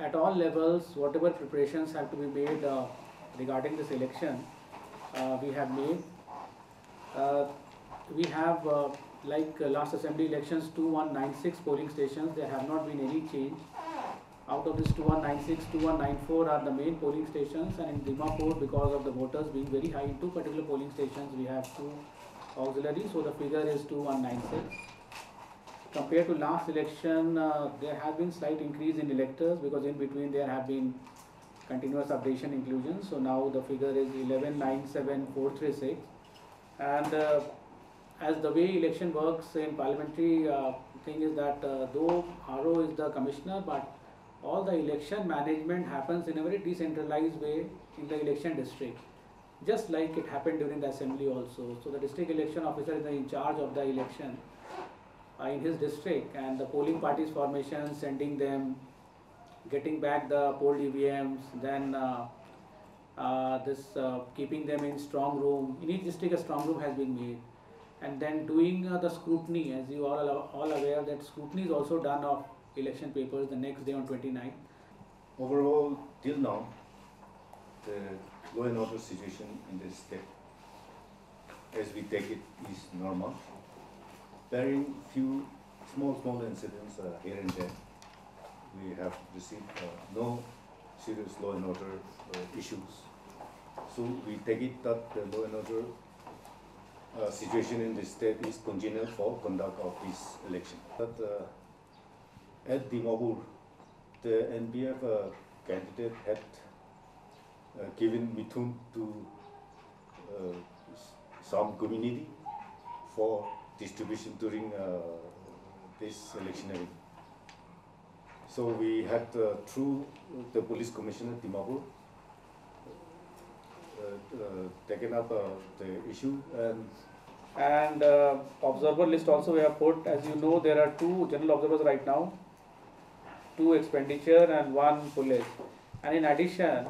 at all levels, whatever preparations have to be made uh, regarding this election, uh, we have made. Uh, we have, uh, like uh, last assembly elections, 2196 polling stations, there have not been any change. Out of this 2196, 2194 are the main polling stations, and in Dimapur, because of the voters being very high in two particular polling stations, we have two auxiliaries, so the figure is 2196 compared to last election, uh, there has been slight increase in electors because in between there have been continuous updation inclusion. So now the figure is 11,97436. And uh, as the way election works in parliamentary uh, thing is that uh, though RO is the commissioner, but all the election management happens in a very decentralized way in the election district. Just like it happened during the assembly also. So the district election officer is in charge of the election in his district and the polling parties formation, sending them, getting back the polled EVMs, then uh, uh, this uh, keeping them in strong room. In each district, a strong room has been made, and then doing uh, the scrutiny, as you all are all aware that scrutiny is also done of election papers the next day on 29th. Overall, till now, the law and order situation in the state, as we take it, is normal. Barring few small, small incidents uh, here and there, we have received uh, no serious law and order uh, issues. So we take it that the law and order uh, situation in the state is congenial for conduct of this election. But uh, at Dimapur, the NPF uh, candidate had given Mithun to some community for distribution during uh, this electioneering. So we had uh, through the police commissioner Dimapur uh, taken up the issue and And uh, observer list also we have put. As you know, there are two general observers right now, two expenditure and one police. And in addition,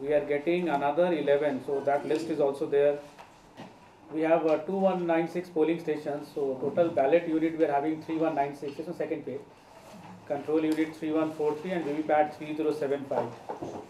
we are getting another 11. So that list is also there. We have uh, 2196 polling stations. So total ballot unit we are having 3196. This is on second page. Control unit 3143 and VVPAT 3075.